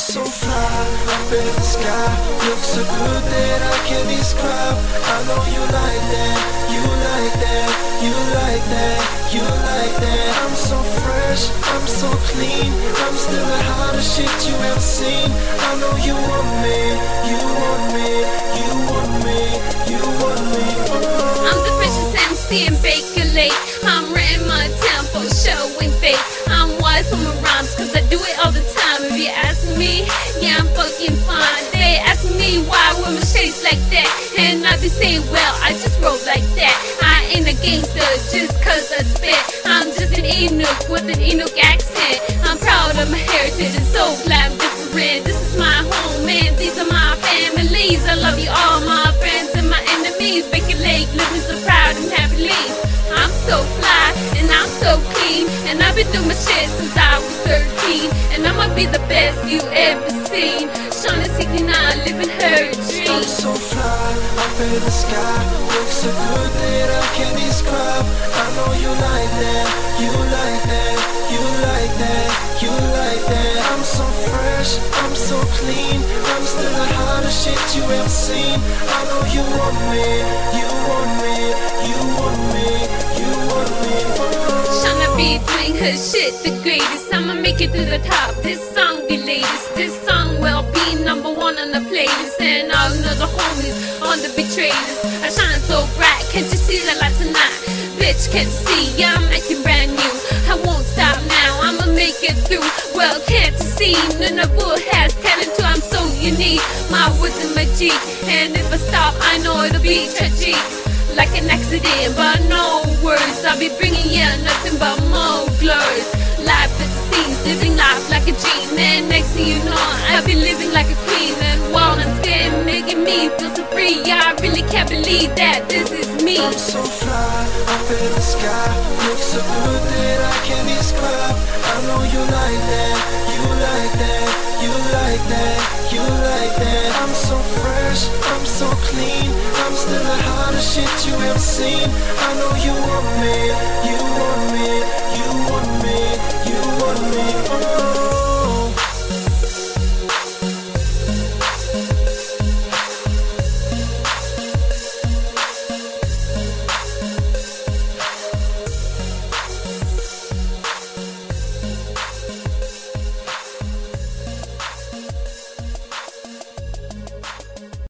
so fly up in the sky. Look so good that I can't describe. I know you like that, you like that, you like that, you like that. I'm so fresh, I'm so clean. I'm still the hottest shit you ever seen. I know you want me, you want me, you want me, you want me. Oh. I'm the freshest MC in Baker Lake. I'm renting my tempo, showing fake. I'm wise for my rhymes, cause I do it all the time. If you ask me, yeah, I'm fucking fine. They ask me why my shades like that. And I be saying, well, I just roll like that. I ain't a gangster just cause I spit. I'm just an Inuk with an Inuk accent. I'm proud of my heritage and so glad I'm different. This is my home, and these are my families. I love you all, my friends and my enemies. Baker Lake, living so proud and happily. I'm so fly and I'm so clean, and I've been doing my shit since I was 13. And I'ma be the best you ever seen. Shauna 69, living her I'm so fly up in the sky. Look so good that I can't describe. I know you like that, you like that, you like that, you like that. I'm so fresh, I'm so clean. I'm still the hottest shit you ever seen. I know you want me, you want me, you want me, her shit the greatest. I'ma make it to the top. This song be latest. This song will be number one on the playlist. And all of the homies on the betrayers. I shine so bright. Can't you see the light tonight? Bitch, can't you see? I'm acting brand new. I won't stop now. I'ma make it through. Well, can't you see? None of has talent too. I'm so unique. My words and my G. And if I stop, I know it'll be tragic like an accident, but no words. I'll be bringing you nothing but more glorious. Life is scenes, living life like a dream. And next thing you know, I'll be living like a queen. And while I'm scared, making me feel so free. I really can't believe that this is me. I'm so fly up in the sky. Look so good that I can't describe. I know you like that, you like that, you like that, you like that. I'm so fresh, I'm so clean. I'm still the hottest shit you ever seen. I know you want me, you want